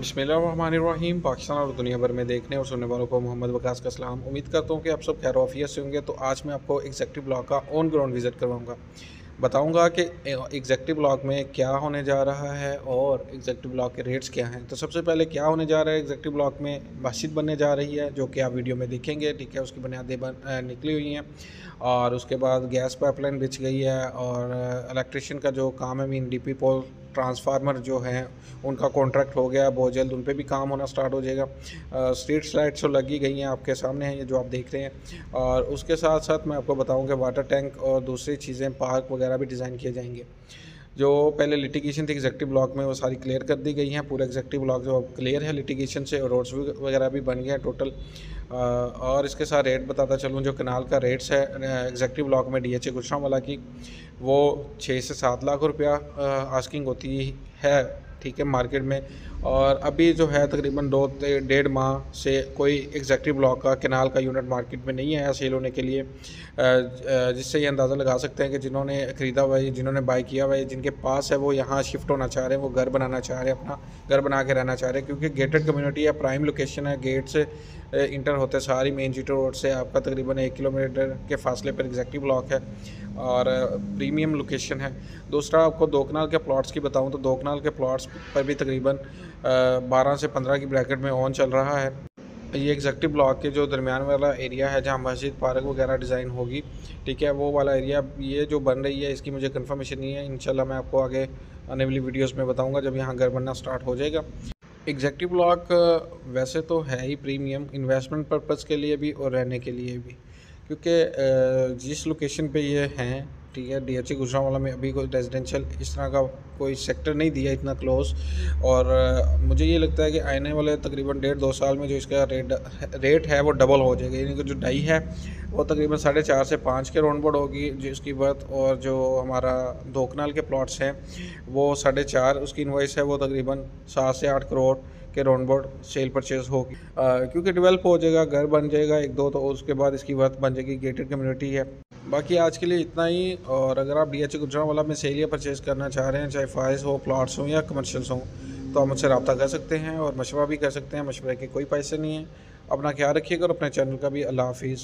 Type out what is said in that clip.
بسم اللہ الرحمن الرحیم۔ پاکستان اور دنیا بھر میں دیکھنے اور سننے والوں کو محمد وقاص کا سلام۔ امید کرتا ہوں کہ آپ سب خیر وافیت سے ہوں گے۔ تو آج میں آپ کو ایگزیکٹو بلاک کا آن گراؤنڈ وزٹ کرواؤں گا۔ بتاؤں گا کہ ایگزیکٹو بلاک میں کیا ہونے جا رہا ہے اور ایگزیکٹو بلاک کے ریٹس کیا ہیں۔ تو سب سے پہلے کیا ہونے جا رہا ہے ایگزیکٹو بلاک میں؟ مسجد بننے جا رہی ہے، جو کہ آپ ویڈیو میں دیکھیں گے، ٹھیک ہے؟ اس کی بنیادیں نکلی ہوئی ہیں۔ اور اس کے بعد گیس پائپ لائن بچ گئی ہے اور الیکٹریشین کا جو کام ہے مین ڈی پی پول ٹرانسفارمر جو ہیں، ان کا کانٹریکٹ ہو گیا، بہت جلد ان پہ بھی کام ہونا سٹارٹ ہو جائے گا۔ اسٹریٹ لائٹس تو لگی گئی ہیں، آپ کے سامنے ہیں، یہ جو آپ دیکھ رہے ہیں۔ اور اس کے ساتھ ساتھ میں آپ کو بتاؤں کہ واٹر ٹینک اور دوسری چیزیں پارک وغیرہ بھی ڈیزائن کیے جائیں گے۔ جو پہلے لٹیگیشن تھی ایگزیکٹو بلاک میں، وہ ساری کلیئر کر دی گئی ہیں۔ پورے ایگزیکٹو بلاک جو کلیئر ہے لٹیگیشن سے اور روڈس وغیرہ بھی بن گئے ہیں ٹوٹل اور اس کے ساتھ ریٹ بتاتا چلوں، جو کنال کا ریٹس ہے ایگزیکٹو بلاک میں ڈی ایچ اے گشرام والا کی، وہ چھ سے سات لاکھ روپیہ آسکنگ ہوتی ہے۔ ٹھیک ہے مارکیٹ میں۔ اور ابھی جو ہے تقریباً دو ڈیڑھ ماہ سے کوئی ایگزیکٹو بلاک کا کنال کا یونٹ مارکیٹ میں نہیں آیا سیل ہونے کے لیے۔ جس سے یہ اندازہ لگا سکتے ہیں کہ جنہوں نے خریدا ہوا ہے، جنہوں نے بائی کیا ہوا ہے، جن کے پاس ہے، وہ یہاں شفٹ ہونا چاہ رہے ہیں، وہ گھر بنانا چاہ رہے ہیں، اپنا گھر بنا کے رہنا چاہ رہے ہیں۔ کیونکہ گیٹڈ کمیونٹی ہے پرائم لوکیشن ہے گیٹ سے انٹر ہوتے ساری مین جی ٹی روڈ سے۔ آپ کا تقریباً ایک کلو میٹر کے فاصلے پر ایگزیکٹو بلاک ہے اور پریمیم لوکیشن ہے۔ دوسرا، آپ کو دو کنال کے پلاٹس کی بتاؤں تو دو کنال کے پلاٹس پر بھی تقریباً بارہ سے پندرہ کی بریکٹ میں آن چل رہا ہے۔ یہ ایگزیکٹو بلاک کے جو درمیان والا ایریا ہے جہاں مسجد، پارک وغیرہ ڈیزائن ہوگی، ٹھیک ہے؟ وہ والا ایریا یہ جو بن رہی ہے، اس کی مجھے کنفرمیشن نہیں ہے۔ انشاءاللہ میں آپ کو آگے آنے والی ویڈیوز میں بتاؤں گا جب یہاں گھر بننا سٹارٹ ہو جائے گا۔ ایگزیکٹو بلاک ویسے تو ہے ہی پریمیم انویسٹمنٹ پرپز کے لیے بھی اور رہنے کے لیے بھی۔ کیونکہ جس لوکیشن پہ یہ ہیں ٹھیک ہے۔ ڈی ایچ ای گجرا والا میں ابھی کوئی ریزیڈینشیل اس طرح کا کوئی سیکٹر نہیں دیا اتنا کلوز اور مجھے یہ لگتا ہے کہ آنے والے تقریباً ڈیڑھ دو سال میں جو اس کا ریٹ ریٹ ہے وہ ڈبل ہو جائے گا یعنی کہ جو ڈائی ہے وہ تقریباً ساڑھے چار سے پانچ کے راؤنڈ بورڈ ہوگی جس کی بات اور جو ہمارا دو کنال کے پلاٹس ہیں، وہ ساڑھے چار، اس کی انوائس ہے وہ تقریباً سات سے آٹھ کروڑ کے راؤنڈ بورڈ سیل پرچیز ہوگی۔ کیونکہ ڈیولپ ہو جائے گا، گھر بن جائے گا، ایک دو تو اس کے بعد اس کی بات بن جائے گی گیٹڈ کمیونٹی ہے۔ باقی آج کے لیے اتنا ہی، اور اگر آپ ڈی ایچ گجرا والا میں سیلیا پرچیز کرنا چاہ رہے ہیں، چاہے فائز ہو پلاٹس ہوں یا کمرشلس ہوں، تو آپ مجھ سے رابطہ کر سکتے ہیں اور مشورہ بھی کر سکتے ہیں۔ مشورے کے کوئی پیسے نہیں ہیں۔ اپنا خیال رکھیے گا اور اپنے چینل کا بھی۔ اللہ حافظ۔